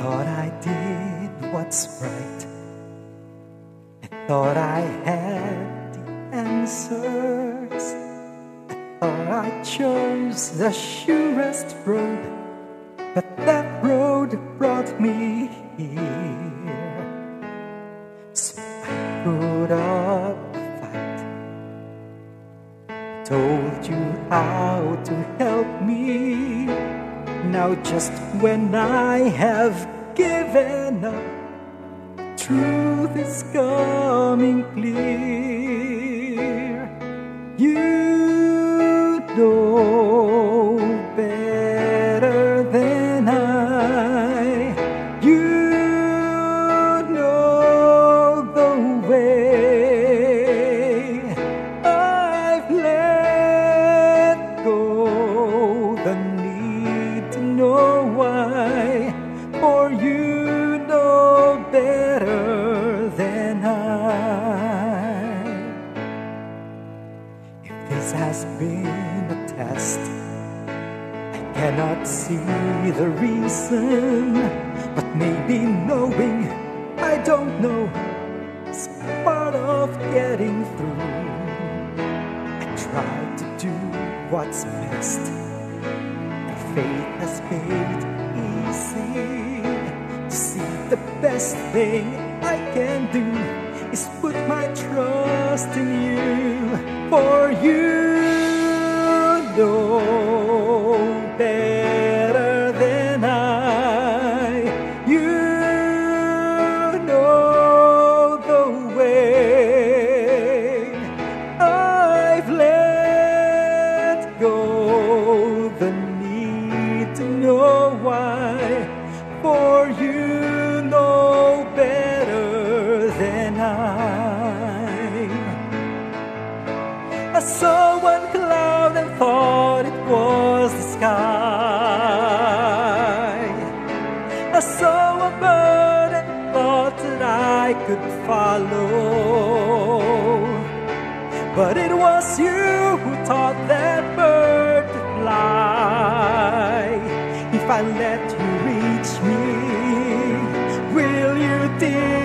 thought I did what's right. I thought I had the answers. I thought I chose the surest road, but that road brought me here. So I put up a fight. Told you how to help me. Now, just when I have given up, truth is coming clear. You know you know better than I. If this has been a test, I cannot see the reason, but maybe knowing I don't know is part of getting through. I try to do what's best. Faith has made the best thing I can do is put my trust in you, for you know better than I. You know the way. I've let go the need to know why, for you one cloud and thought it was the sky. I saw a bird and thought that I could follow. But it was you who taught that bird to fly. If I let you reach me, will you dear?